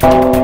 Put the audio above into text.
Bye.